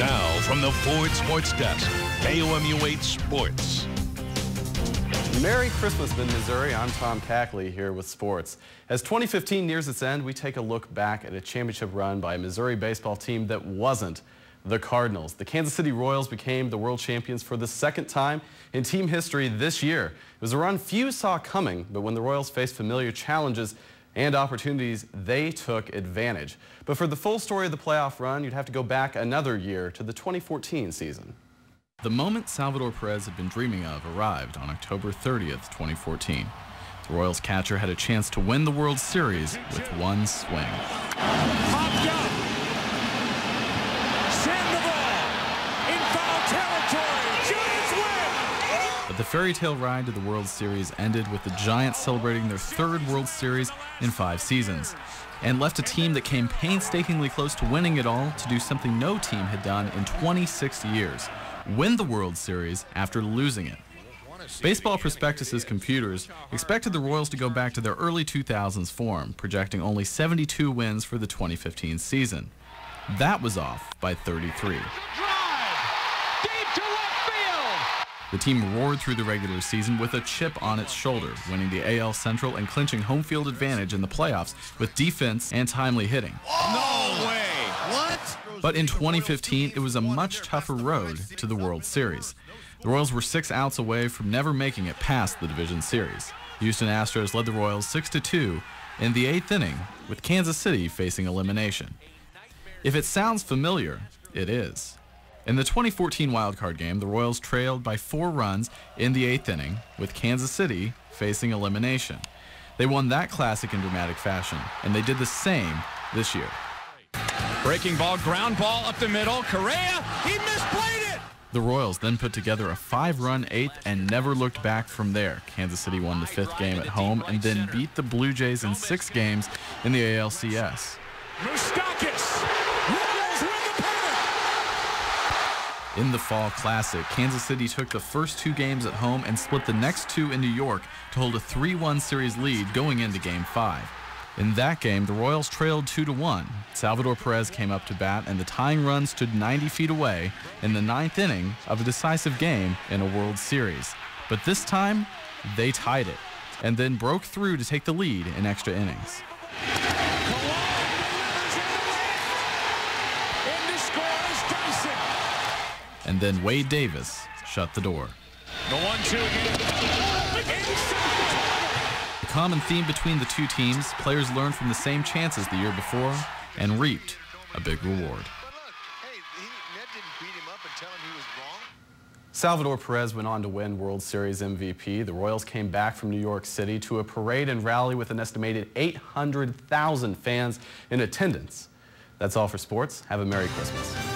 Now, from the Ford Sports Desk, KOMU 8 Sports. Merry Christmas, Mid Missouri. I'm Tom Kackley here with sports. As 2015 nears its end, we take a look back at a championship run by a Missouri baseball team that wasn't the Cardinals. The Kansas City Royals became the world champions for the second time in team history this year. It was a run few saw coming, but when the Royals faced familiar challenges and opportunities, they took advantage. But for the full story of the playoff run, you'd have to go back another year to the 2014 season. The moment Salvador Perez had been dreaming of arrived on October 30th, 2014. The Royals catcher had a chance to win the World Series with one swing. Popped up. Send the ball. In foul territory. Giants win. But the fairy tale ride to the World Series ended with the Giants celebrating their third World Series in five seasons and left a team that came painstakingly close to winning it all to do something no team had done in 26 years win the World Series after losing it. Baseball Prospectus's computers expected the Royals to go back to their early 2000s form, projecting only 72 wins for the 2015 season. That was off by 33. The team roared through the regular season with a chip on its shoulder, winning the AL Central and clinching home field advantage in the playoffs with defense and timely hitting. No way. What? But in 2015, it was a much tougher road to the World Series. The Royals were six outs away from never making it past the division series. Houston Astros led the Royals 6-2 in the eighth inning, with Kansas City facing elimination. If it sounds familiar, it is. In the 2014 wildcard game, the Royals trailed by four runs in the eighth inning, with Kansas City facing elimination. They won that classic in dramatic fashion, and they did the same this year. Breaking ball, ground ball up the middle. Correa, he misplayed it. The Royals then put together a five-run eighth and never looked back from there. Kansas City won the fifth game at home and then beat the Blue Jays in six games in the ALCS. Moustakas. Royals win the pennant. In the Fall Classic, Kansas City took the first two games at home and split the next two in New York to hold a 3-1 series lead going into Game 5. In that game, the Royals trailed 2 to 1. Salvador Perez came up to bat, and the tying run stood 90 feet away in the ninth inning of a decisive game in a World Series. But this time, they tied it and then broke through to take the lead in extra innings. In to score is Dyson. And then Wade Davis shut the door. The one-two again. The common theme between the two teams, players learned from the same chances the year before and reaped a big reward. But look, hey, Ned didn't beat him up and tell him he was wrong. Salvador Perez went on to win World Series MVP. The Royals came back from New York City to a parade and rally with an estimated 800,000 fans in attendance. That's all for sports. Have a Merry Christmas.